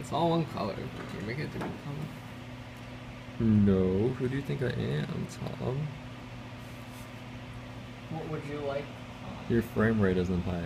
It's all one color. Can you make it a different color? No, who do you think I am, Tom? What would you like? Uh, Your frame rate isn't high